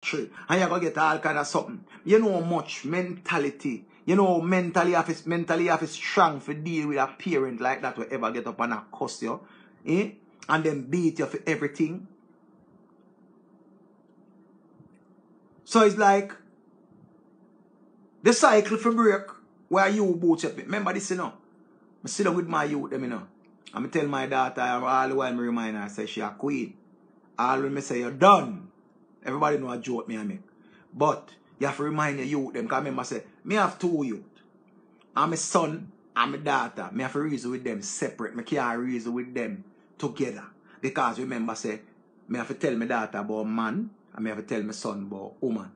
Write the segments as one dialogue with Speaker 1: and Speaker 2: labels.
Speaker 1: tree. And you're gonna get all kind of something. You know much mentality. You know mentally have is mentally have is strong for deal with a parent like that will ever get up and a cuss you. Eh? And then beat you for everything. So it's like the cycle for break where you both up. Remember this, you know. I sit down with my youth, them, you know. And I tell my daughter all the while I remind her, I say she a queen. All when me say you're done. Everybody know a joke me I make. But you have to remind your youth them. Because remember say, me have two youth. I'm a son and my daughter. Me have to reason with them separate. Me can't reason with them together. Because remember say, me have to tell my daughter about man and me have to tell my son about woman.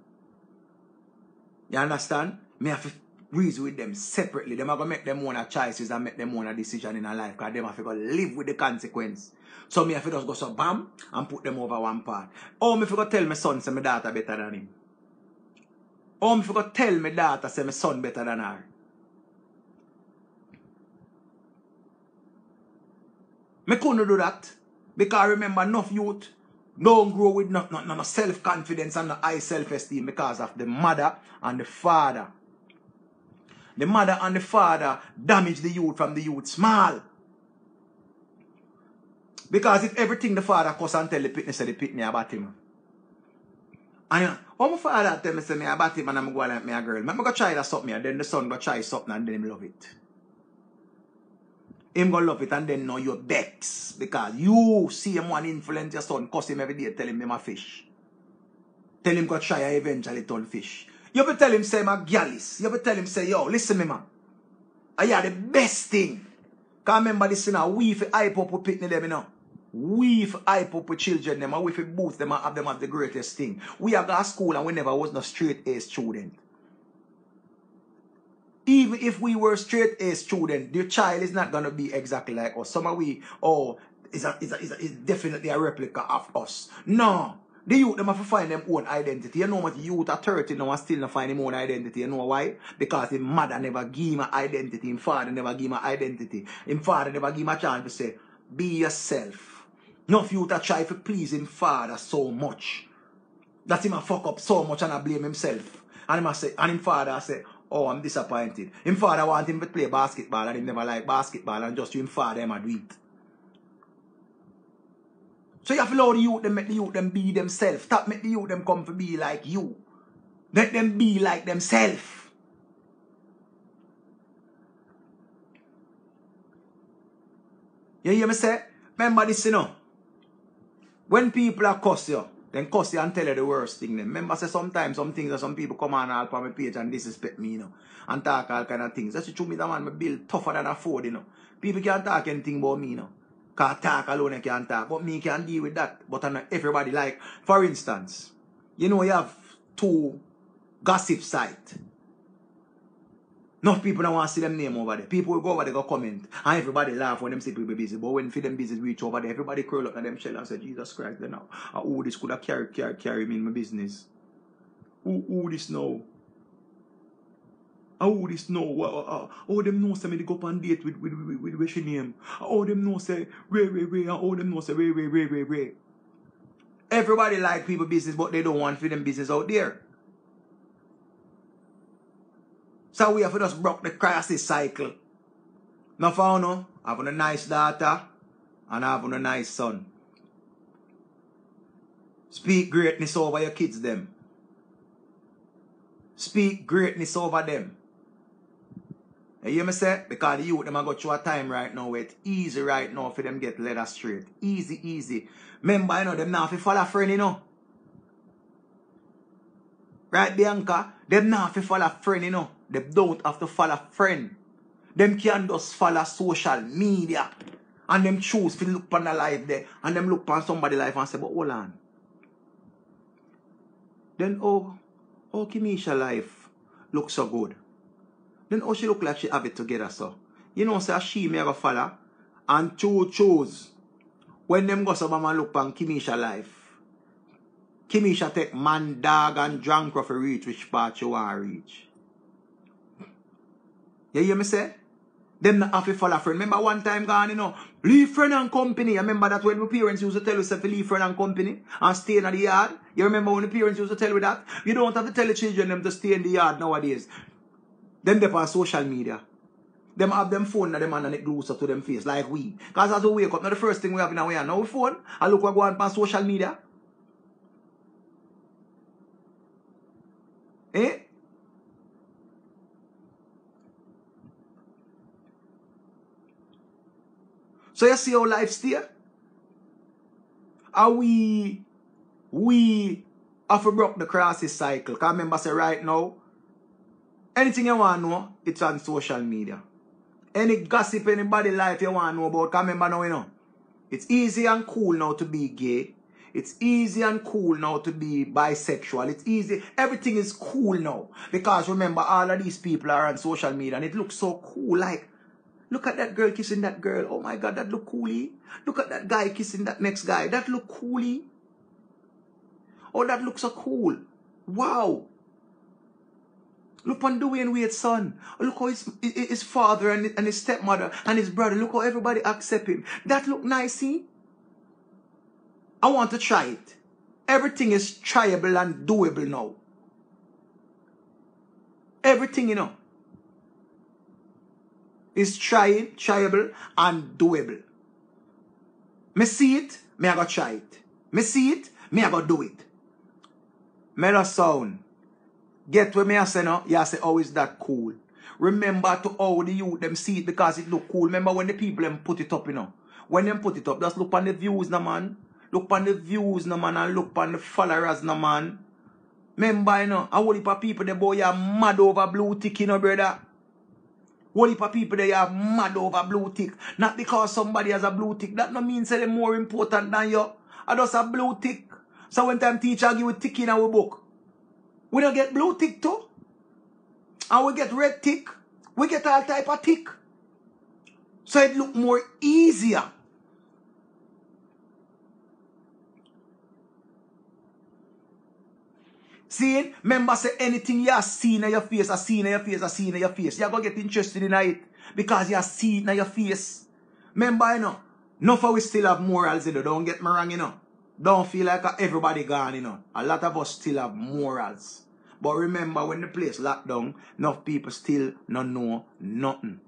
Speaker 1: You understand? Me have to reason with them separately. Them are gonna make them own a choices and make them own a decision in a life because them have to go live with the consequence. So me have to just go so bam and put them over one part. Oh, me forgot tell my son say my daughter better than him. Oh, me forgot tell my daughter say my son better than her. Me couldn't do that. Because I remember enough youth don't grow with no, no, no, no self-confidence and no high self-esteem because of the mother and the father. The mother and the father damage the youth from the youth small. Because if everything the father cuss and tell the pitney say the pitney about him. And uh, how my father tell me say me about him and I'm going like me a girl. I'm going to try that something and then the son go try something and then him love it. Him gonna love it and then know you're Bex. Because you see him one influence your son, cuss him every day, tell him him a fish. Tell him go try and eventually turn fish. You be tell him say my gallus. You be tell him say, yo, listen me man. I are the best thing. Cause remember this now, we for hype up with pitney them, you know. We hype up with children them, and we for boost them and have them as the greatest thing. We are go to school and we never was no straight A student. Even if we were straight A student, the child is not gonna be exactly like us. Some of we, oh, is a, is a, is a, is definitely a replica of us. No. The youth them have to find them own identity. You know what youth at 30 now and still not find him own identity. You know why? Because his mother never give him an identity. His father never give him an identity. His father never give him a chance to say, be yourself. No youth a try to please him father so much. That him a fuck up so much and I blame himself. And him a say, and him father say, oh, I'm disappointed. Him father want him to play basketball and he never like basketball and just him father him a do it. So you have to allow the youth them make the youth them be themselves. Stop make the youth them come to be like you. Let them be like themselves. You hear me say? Remember this, you know. When people are cuss you, then cuss you and tell you the worst thing. Then. Remember say sometimes some things that some people come on all on my page and disrespect me, you know. And talk all kind of things. That's true me that man, my build tougher than a Ford, you know. People can't talk anything about me, you know. Cause talk alone I can't talk. But me can deal with that. But not everybody like, for instance, you know you have two gossip sites. Enough people don't want to see them name over there. People will go over there, go comment. And everybody laugh when them see people busy. But when for them business reach over there, everybody curl up and them shell and say, Jesus Christ, then now. Oh, this could have carry, carry, carry me in my business. Who, who this now? How this know? How them know say me go up on date with with with, with, with she name? How them know say Ray Ray and how them know say Ray Ray Ray Ray Ray? Everybody like people business, but they don't want for them business out there. So we have to just broke the crisis cycle. Now for no, I have a nice daughter and have a nice son. Speak greatness over your kids them. Speak greatness over them. You hear me say? Because the youth them a go through a time right now where it's easy right now for them get leather straight. Easy, easy. Remember, you know, them now fi follow friend, you know. Right, Bianca? Them now to follow friend, you know. They don't have to follow friend. Them can just follow social media. And them choose to look on the life there. And them look on somebody life and say, but hold on. Then oh, oh Kimisha life look so good. Then oh she look like she have it together so. You know, say she may have a follow. And two choose. When them go so man look on Kimisha life. Kimisha take man, dog, and drunk for reach which part you want reach. You hear me say? Them not have to follow friend. Remember one time gone, you know, leave friend and company. I remember that when my parents used to tell us to leave friend and company and stay in the yard. You remember when the parents used to tell you that? You don't have to tell the children them to stay in the yard nowadays. Them they on social media. Them have them phone and them and it glues up to them face like we. Cause as we wake up, now the first thing we have in our hand, now phone, I look what go on on social media. Eh? So you see how life stay? Are we we have broke the crisis cycle? Cause remember say right now, anything you want to know, it's on social media. Any gossip, anybody life you want to know about, cause remember now you know. It's easy and cool now to be gay. It's easy and cool now to be bisexual. It's easy. Everything is cool now. Because remember, all of these people are on social media and it looks so cool. Like, Look at that girl kissing that girl. Oh my God, that look coolie. Look at that guy kissing that next guy. That look coolie. Oh, that looks so cool. Wow. Look on Dwyane Wade's son. Look how his, his father and, and his stepmother and his brother. Look how everybody accept him. That look nice, see? I want to try it. Everything is tryable and doable now. Everything, you know is trying, tryable, and doable. Me see it, me I go try it. Me see it, me I go do it. Me sound. Get where me I say no, you say, oh, is that cool? Remember to how the youth them see it because it look cool. Remember when the people them put it up, you know. When them put it up, just look on the views, no man. Look on the views, no man, and look on the followers, no man. Remember, you know, a whole heap of people, the boy are mad over blue tick, you know, brother. Whole heap of people they are mad over blue tick. Not because somebody has a blue tick. That no means they're more important than you. I just a blue tick. So when time teacher give a tick in our book, we don't get blue tick too. And we get red tick. We get all type of tick. So it look more easier See, remember say anything you have seen in your face, I seen in your face, I seen in your face. You're going to get interested in it because you see seen in your face. Remember, you know, no for we still have morals, you know. Don't get me wrong, you know. Don't feel like everybody gone, you know. A lot of us still have morals. But remember, when the place locked down, enough people still not know nothing.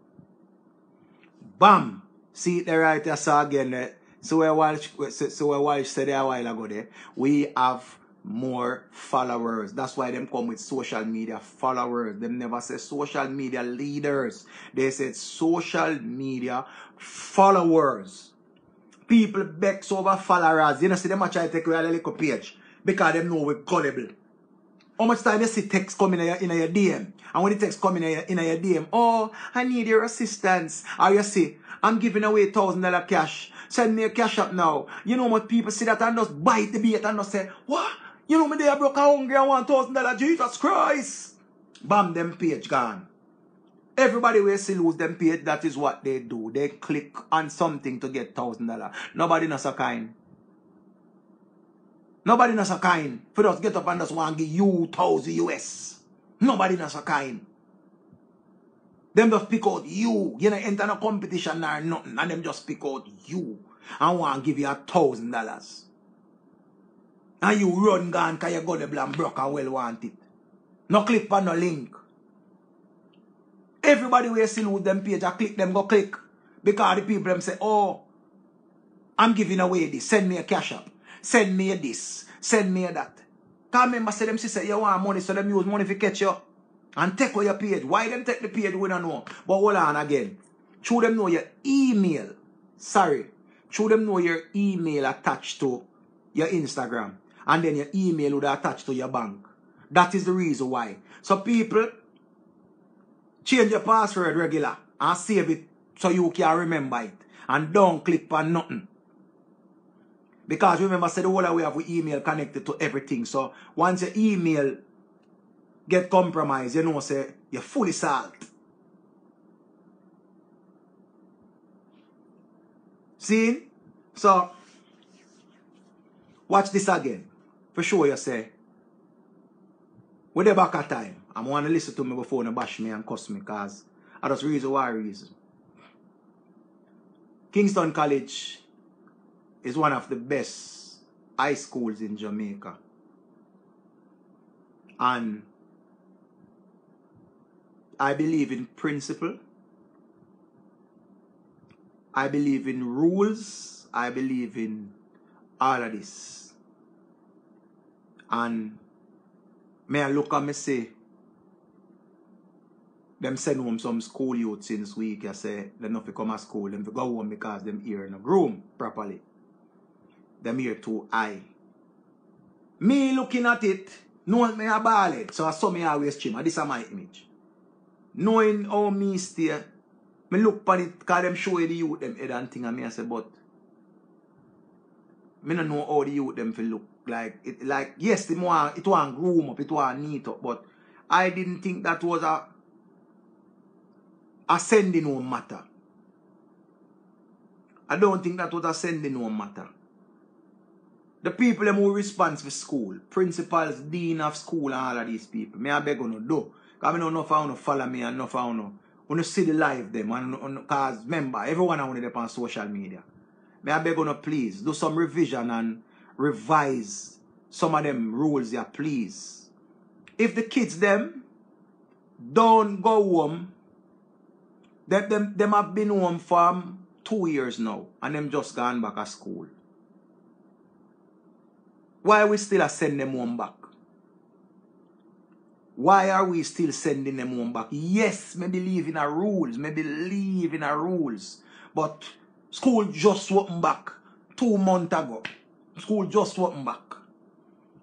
Speaker 1: Bam! See there right there, so again, uh, so we watch, so, so we watch said a while ago there, we have more followers. That's why them come with social media followers. Them never say social media leaders. They said social media followers. People bex over followers. You know, see them a try to take away a little page because them know we're gullible. How much time you see text coming in your, in your DM? And when the text coming in your, in your DM, oh, I need your assistance. Or you see, I'm giving away thousand dollar cash. Send me a cash up now. You know what people see that and just bite the bait and just say, what? You know me there broke a hungry and one thousand dollar. Jesus Christ. Bam, them page gone. Everybody will see lose them page. That is what they do. They click on something to get thousand dollar. Nobody knows a kind. Nobody knows a kind. For just get up and just want to give you thousand US. Nobody knows a kind. Them just pick out you. You know, enter no competition or nothing. And them just pick out you. And want to give you a thousand dollars. And you run gone because you the and broke and well want it. No click on no link. Everybody will still with them page, I click them, go click. Because the people them say, oh, I'm giving away this. Send me a cash up. Send me this. Send me that. Because remember, say them say you want money, so them use money to catch you. And take away your page. Why them take the page, we don't know. But hold on again. Show them know your email. Sorry. Show them know your email attached to your Instagram and then your email would attach to your bank. That is the reason why. So people, change your password regular and save it so you can remember it. And don't click on nothing. Because remember, say the whole way have email connected to everything. So once your email get compromised, you know, say you're fully salt. See? So, watch this again for sure you say, when they back at time, I'm want to listen to me before they bash me and cuss me because I just reason why I reason. Kingston College is one of the best high schools in Jamaica. And I believe in principle. I believe in rules. I believe in all of this. And may I look and me say, them send home some school youths since week. I say, they not come to school. Them go home because them here in the room properly. Them here too high. Me looking at it, knowing me a ball it, so I saw me always trim. This is my image. Knowing how me stay, me look upon it because them show you the youth them head and thing and me I say, but me don't know how the youth them feel look like it like yes, it want it want groom up, it want neat up, but I didn't think that was a a sending matter. I don't think that was a sending matter. The people them who response for school, principals, dean of school, and all of these people, me I beg on no do. Because I don't know if I want to follow me and enough I want to see the live them. And because remember, everyone I want to on social media. May I beg you please, do some revision and revise some of them rules here, please. If the kids them don't go home, them, them, them have been home for two years now and them just gone back to school. Why we still send them home back? Why are we still sending them home back? Yes, me believe in our rules. Me believe in our rules. But school just opened back two months ago. School just opened back.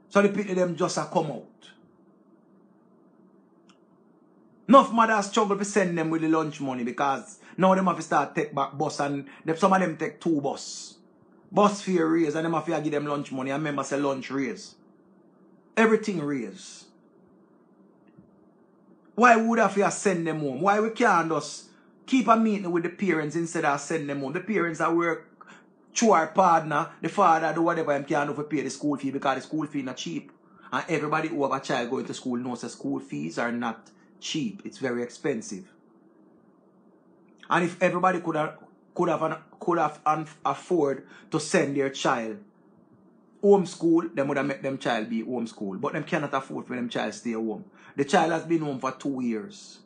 Speaker 1: So the people them just a come out. Enough mothers struggle to send them with the lunch money because now them have to start take back bus and some of them take two bus. Bus fare raise and them have to give them lunch money. I remember say lunch raise. Everything raise. Why would I have to send them home? Why we can't just keep a meeting with the parents instead of send them home? The parents that work our partner, the father do whatever him can do for pay the school fee because the school fee not cheap. And everybody who have a child going to school knows that school fees are not cheap. It's very expensive. And if everybody could have could have an, could have an, afford to send their child homeschool, they would have make them child be homeschool. But them cannot afford for them child stay home. The child has been home for two years.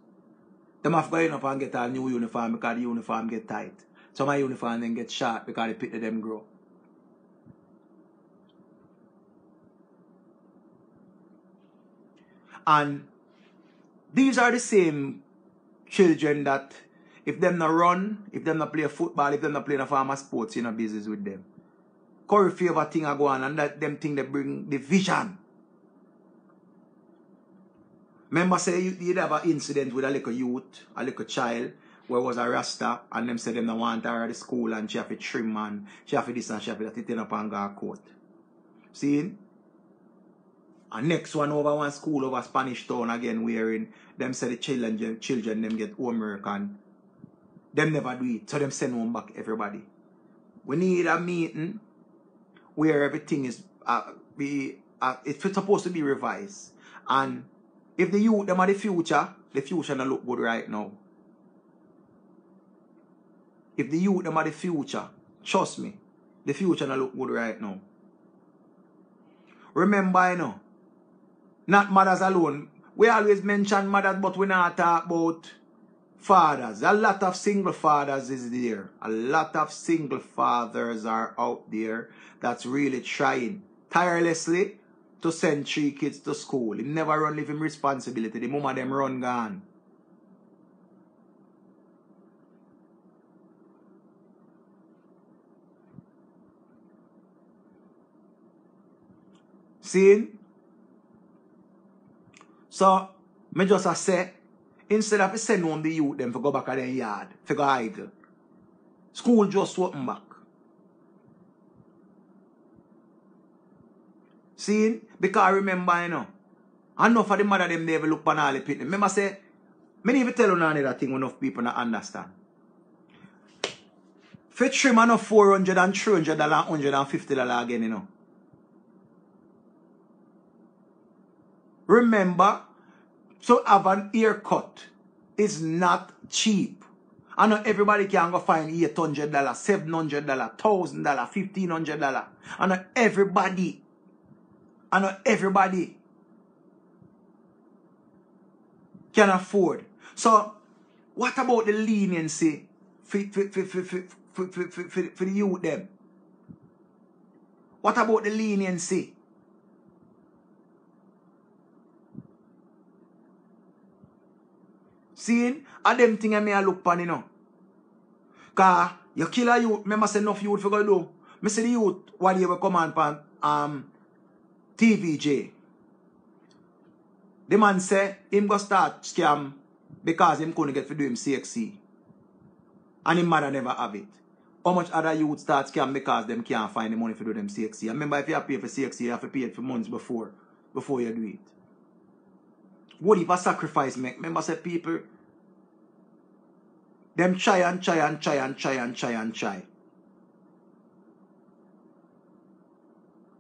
Speaker 1: Them have to go up and get a new uniform because the uniform get tight. So my uniform and then get shot because the pit them grow. And these are the same children that if them not run, if them not play football, if them not play a farmer sports, you know business with them. Curry favor thing are going and that them thing they bring the vision. Remember say you, you have an incident with a little youth, a little child, where was a rasta and them say them don't want her at the school and she have to trim and she have to this and she have to that, it up and go court. See? And next one over one school over Spanish Town again wearing them say the children children them get homework and them never do it. So them send home back everybody. We need a meeting where everything is uh, be uh, it's supposed to be revised. And if the youth them are the future, the future not look good right now. If the youth them are the future, trust me, the future not look good right now. Remember, you know, not mothers alone. We always mention mothers, but we not talk about fathers. A lot of single fathers is there. A lot of single fathers are out there that's really trying tirelessly to send three kids to school. He never run living responsibility. The mama them run gone. See? So, me just a say, instead of send home the youth them for go back at their yard, for go idle, school just open back. See? Because I remember, you know, enough of the mother them never look on all the pit. Remember say, me even tell you another thing enough people not understand. For trim enough 400 and 300 dollar, 150 dollar again, you know. Remember, so have an haircut is not cheap. I know everybody can go find $800, $700, $1,000, $1,500. And not everybody, and not everybody can afford. So, what about the leniency for, for, for, for, for, for, for, for the youth them? What about the leniency? Seeing? A them thing I may look pan, you know. Cause you kill a youth, remember say enough youth for go do. Me see the youth while you were come on pan um TVJ. The man say him go start scam because him couldn't get to do him CXC. And him mother never have it. How much other youth start scam because them can't find the money to do them CXC. And remember if you have pay for CXC, you have to pay it for months before before you do it. What if a sacrifice make? Remember say people them try and try and try and try and try and try.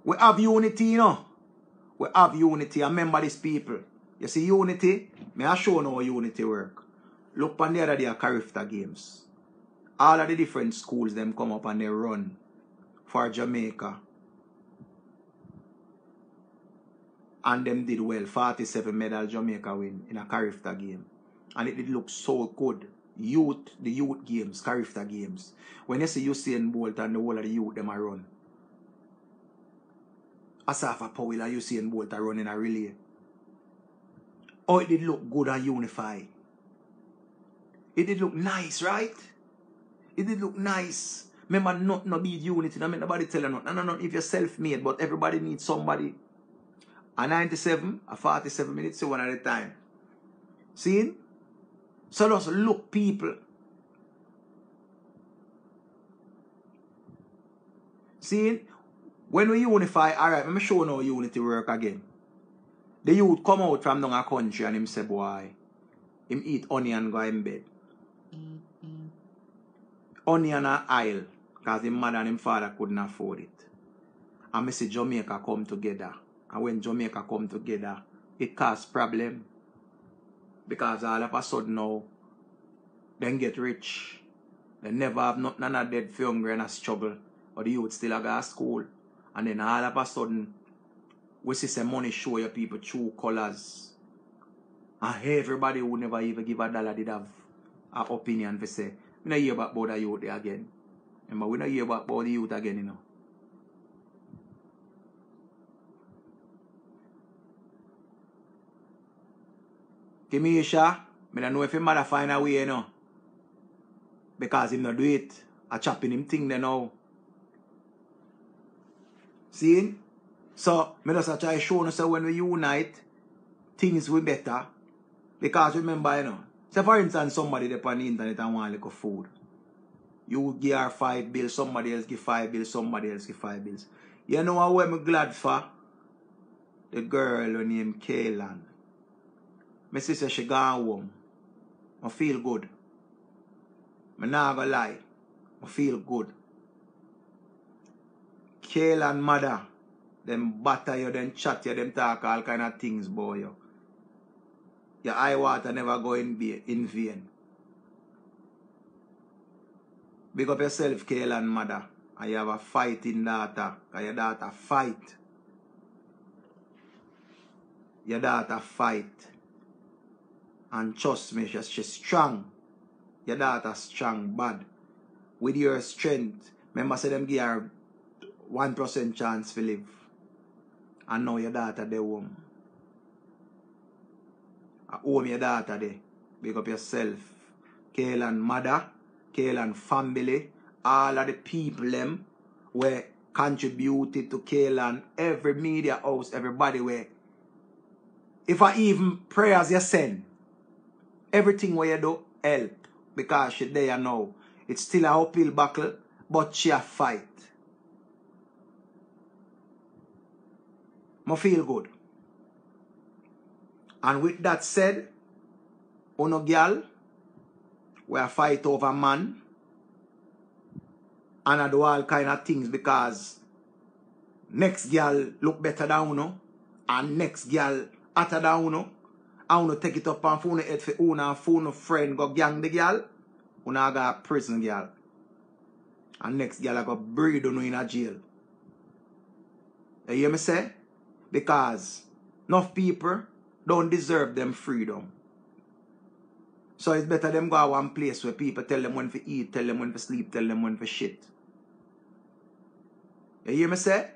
Speaker 1: We have unity, you know. We have unity. And remember these people. You see unity? May I show you how unity work. Look on the other day Carifta games. All of the different schools them come up and they run for Jamaica. And them did well. 47 medal Jamaica win in a Carifta game. And it did look so good. Youth, the youth games, Carifta games. When you see Usain Bolt and the whole of the youth them are run. Asafa Powell and Usain Bolt are running a relay. Oh, it did look good and unified. It did look nice, right? It did look nice. Remember, not no be unity. I mean, nobody tell you nothing. No, no, no. If you're self-made, but everybody needs somebody. A 97, a 47 minutes, so one at a time. Seeing? So just look, people. Seeing? When we unify, alright, let me show you how unity work again. The youth come out from a country and him say, boy, him eat onion go in bed. Onion and oil, because him mother and him father couldn't afford it. And me see Jamaica come together. And when Jamaica come together, it cause problem. Because all of a sudden now, then get rich. They never have nothing and a dead for hungry and struggle. But the youth still a go to school. And then all of a sudden, we see some money show your people true colors. And everybody who never even give a dollar did have an opinion for say, we not hear about, the youth again. Remember, we not hear about the youth again, you know. Kimisha, me don't know if him mother find a way, you know. Because him not do it. I chopping him thing there now. See? So, me just try show you so when we unite, things will be better. Because remember, you know, say for instance, somebody there on the internet and want like food. You give her five bills, somebody else give five bills, somebody else give five bills. You know what I'm glad for? The girl named Kaylan. My sister she gone home. I feel good. Me not gonna lie. I feel good. Kaylan mother. Them batter you, them chat you, them talk all kind of things, boy. You. Your eye water never go in, be, in vain. Big up yourself, Kaylan mother. And you have a fighting daughter. Because your daughter fight. Your daughter fight. And trust me, she's, she's strong. Your daughter strong, bad. With your strength. Remember, say them give her 1% chance to live. And now your daughter there home. I home your daughter there. Big up yourself. Kaylan mother, Kaylan family, all of the people them were contributed to Kaylan, every media house, everybody where if I even prayers you send, everything where you do help because she there now. It's still a uphill battle, but she a fight. I feel good. And with that said, uno girl, we a fight over man, and I do all kind of things because next girl look better than uno, and next girl hotter than uno, and to take it up and phone it for uno and phone a friend go gang the girl, Una got prison girl. And next girl I got breed on in a jail. You hear me say? Because enough people don't deserve them freedom. So it's better them go one place where people tell them when to eat, tell them when to sleep, tell them when to shit. You hear me say?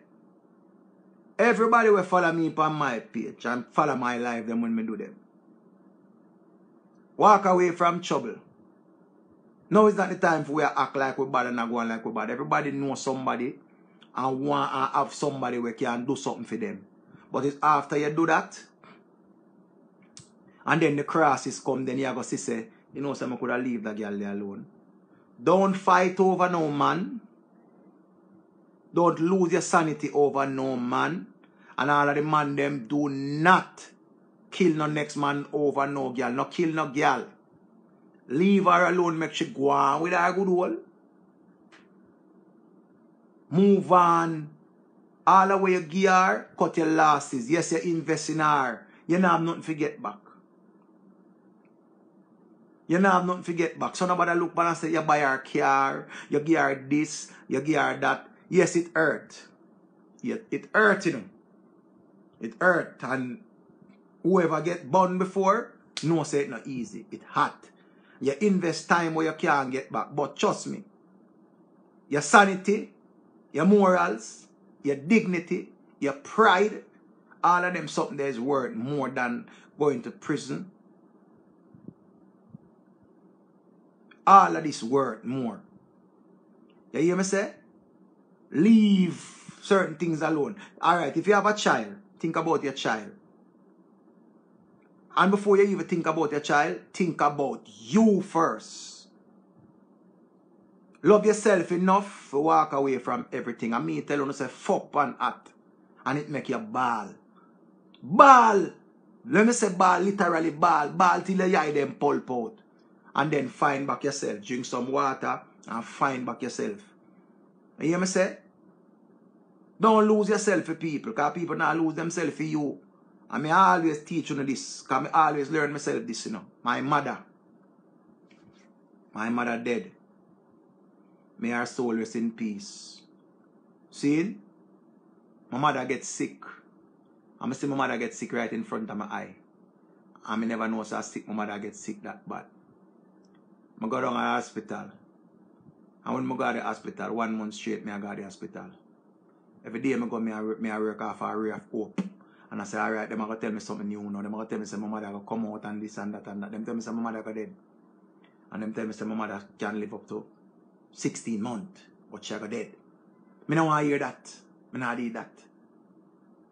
Speaker 1: Everybody will follow me on my page and follow my life them when me do them. Walk away from trouble. Now is not the time for we act like we bad and not go like we bad. Everybody know somebody and want to have somebody where can do something for them. But it's after you do that, and then the crisis come, then you go see say, you know, some could have leave that girl there alone. Don't fight over no man. Don't lose your sanity over no man. And all of the man them do not kill no next man over no girl. No kill no girl. Leave her alone, make she go on with her good old. Move on. All the way you cut your losses. Yes, you invest in her. You don't have nothing to get back. You don't have nothing to get back. So nobody look back and say, you buy her car, you give her this, you give her that. Yes, it hurt. Yeah, it hurt, you know. It hurt. And whoever get burned before, no say it not easy. It hot. You invest time where you can't get back. But trust me, your sanity, your morals, your dignity, your pride, all of them something that is worth more than going to prison. All of this worth more. You hear me say? Leave certain things alone. Alright, if you have a child, think about your child. And before you even think about your child, think about you first. Love yourself enough to walk away from everything. And me tell you, say, fuck and at. And it make you ball. Ball! Let me say ball, literally ball. Ball till your eye them pulp out. And then find back yourself. Drink some water and find back yourself. You hear me say? Don't lose yourself for people. Because people now lose themselves for you. And me always teach you know this. Because I always learn myself this, you know. My mother. My mother dead. May her soul rest in peace. See? My mother get sick. I see my mother get sick right in front of my eye. I never know so sick my mother get sick that bad. I go down to the hospital. And when I go to the hospital, one month straight, me I go to the hospital. Every day I go, me I, me I work off a ray of hope. And I say, alright, them are to tell me something new now. Them are to tell me say my mother to come out and this and that and that. Them tell me say my mother go dead. And them tell me say my mother can live up to 16 months. But she go dead. Me don't want to hear that. Me not need that.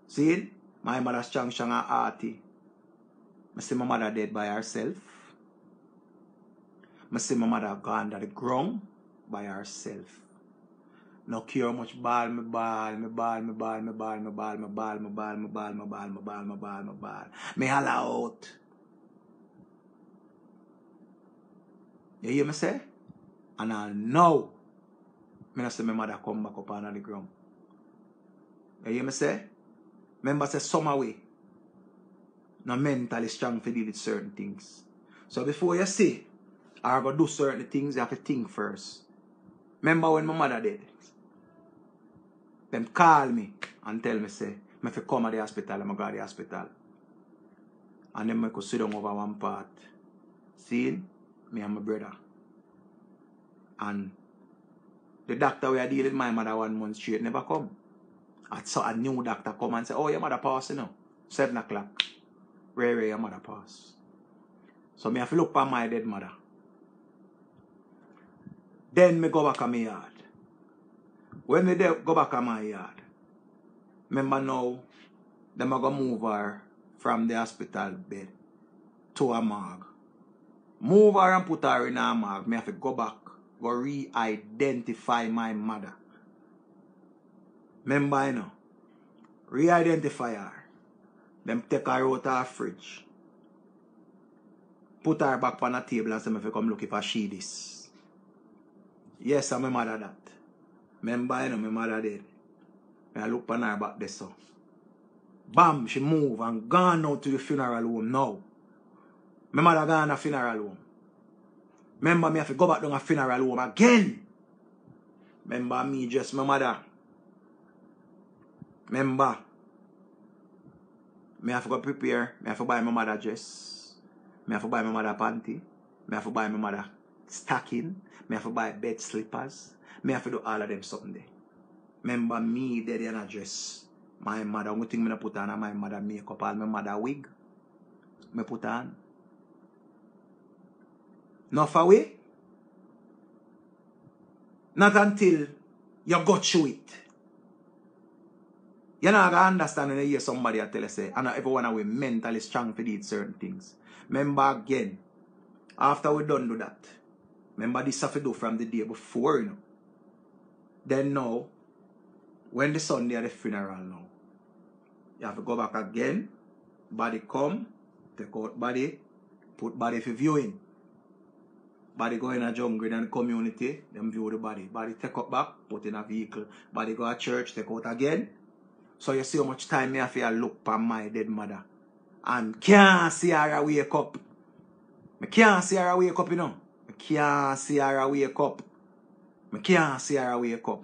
Speaker 1: See? My mother strong, strong and hearty. I see my mother dead by herself. I see my mother gone under the ground by herself. No care how much ball me ball, me ball, me ball, me ball, me ball, me ball, me ball, me ball, me ball, me ball, me ball, me ball. Me holla out. You hear me say? And I know me not say my mother come back up under the ground. You hear me say? Remember say some way. Not mentally strong to deal with certain things. So before you say, I go do certain things, you have to think first. Remember when my mother did? Them call me and tell me say, me fi come to the hospital, I'm go to the hospital. And then I could sit down over one part. See? Me and my brother. And the doctor we are dealing with my mother one month straight never come. I saw a new doctor come and say, oh, your mother passed, you know. Seven o'clock. Ray, Ray, your mother passed. So me have to look for my dead mother. Then me go back to my yard. When me go back to my yard, remember now, them are move her from the hospital bed to a morgue. Move her and put her in a morgue. Me have to go back, go re-identify my mother. Remember, you know, re-identify her. Them take her out of her fridge. Put her back on the table and say, me come looking for she this. Yes, I'm my mother that. Remember, you know, my mother dead. And I look on her back there, so. Bam, she move and gone out to the funeral home now. My mother gone to funeral home. Remember, me have to go back down a funeral home again. Remember me just my mother. Remember, me have to go prepare. Me have to buy my mother dress. Me have to buy my mother panty. Me have to buy my mother stocking. Me have to buy bed slippers. Me have to do all of them there. Remember me there in a dress. My mother, only thing me put on my mother makeup, all my mother wig. Me put on. Not far away. Not until you got through it. You're not gonna understand when you hear somebody tell you say, I know everyone are we mentally strong for these certain things. Remember again, after we done do that, remember this have to do from the day before, you know. Then now, when the Sunday at the funeral now, you have to go back again, body come, take out body, put body for viewing. Body go in a jungle in and community, them view the body. Body take up back, put in a vehicle. Body go to church, take out again. So you see how much time me have to look for my dead mother. And can't see her wake up. I can't see her wake up, you know. Can't see her wake up. I can't see her wake up.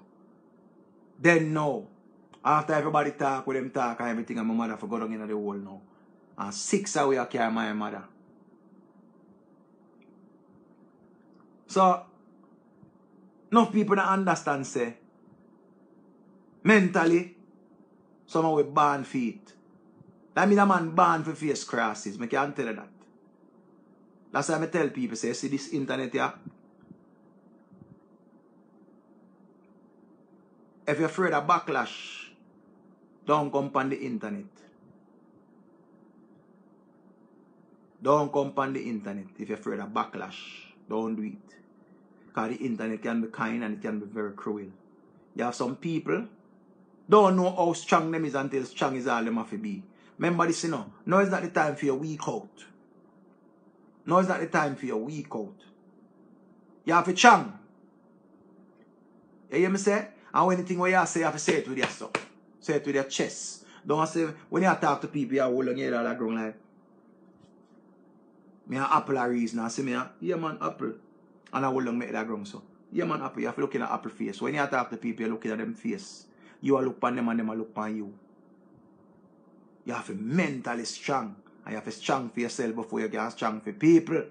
Speaker 1: Then now, after everybody talk with them talk and everything, and my mother for go down in the hole now. And six away I carry my mother. So, enough people don't understand say, mentally, some with born feet. That mean a man born for face crosses. I can't tell you that. That's why I tell people, say, see this internet here? If you're afraid of backlash, don't come on the internet. Don't come on the internet if you're afraid of backlash. Don't do it. Because the internet can be kind and it can be very cruel. You have some people don't know how strong them is until strong is all them have to be. Remember this, you know. Now is not the time for your weak out. Now is not the time for your weak out. You have to strong. You hear me say? And anything what you say, you have to say it with your stuff. Say it with your chest. Don't say, when you talk to people, you hold on your head that ground like, me an apple a reason. I say me a, yeah man, apple. And I hold on make that ground so. Yeah man, apple. You have to look at apple face. When you talk to people, you looking at them face. You are look on them and them are look on you. You have to mentally strong. And you have to strong for yourself before you get strong for people.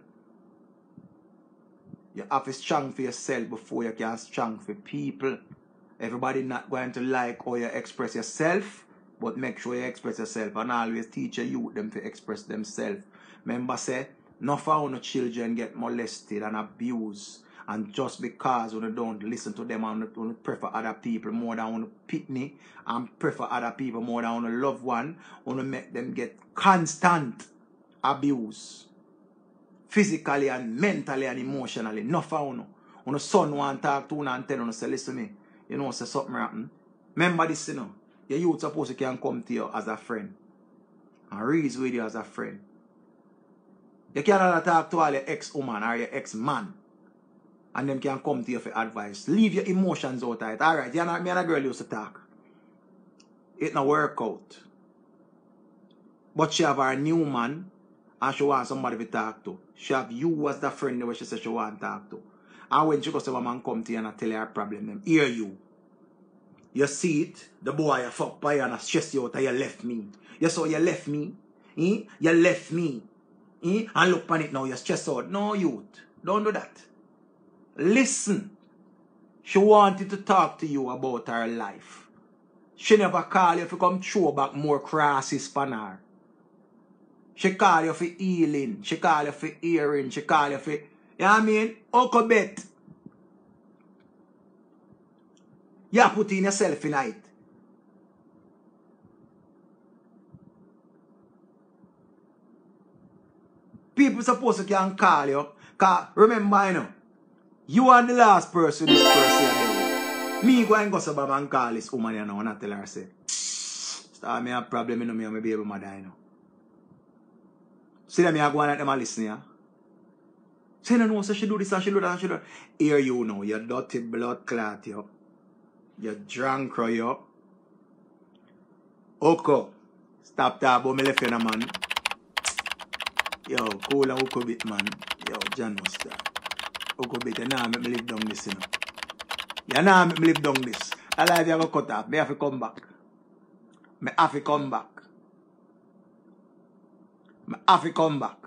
Speaker 1: You have to strong for yourself before you get strong for people. Everybody not going to like how you express yourself, but make sure you express yourself and always teach your youth them to express themselves. Remember say, not for no children get molested and abused. And just because we don't listen to them and we prefer other people more than we pick me and prefer other people more than we love one, we make them get constant abuse. Physically and mentally and emotionally. Not for you. When son want to talk to you and tell you, say, listen to me, you know, say something happen. Remember this, you know. Your youth supposed to can come to you as a friend. And reason with you as a friend. You cannot talk to all your ex-woman or your ex-man. And them can come to you for advice. Leave your emotions out of it. Alright, you know, me and a girl used to talk. It not work out. But she have her new man and she want somebody to talk to. She have you as the friend where she said she want to talk to. And when she goes to a man come to you and tell you her problem, them hear you. You see it, the boy you fuck by and I stress you out and you left me. You saw you left me. Eh? You left me. Eh? And look on it now, you're stressed out. No, youth. Don't do that. Listen. She wanted to talk to you about her life. She never call you to come throw back more crosses for her. She call you for healing. She call you for hearing. She call you for... You know what I mean? Uncle Bet. You put in yourself in it. People supposed to can call you. Cause remember, you know, you are the last person this person Me go and go to Baba and call this woman, you know, and I tell her, say, Star, me have problem, you know, me and my baby mother, you know. See them, me go and them and listen, yeah. Say, no, no, so she do this and she do that and she do that. Here you know, you dirty blood clot, you. You drunk, you. Oko, stop that, but me left you, man. Yo, cool and hook a bit, man. Yo, John Mustard. Uncle Bit, you know, make me live down this, you know. You know, make me live down this. I like you go cut off. Me have to come back. Me have to come back. Me have to come back.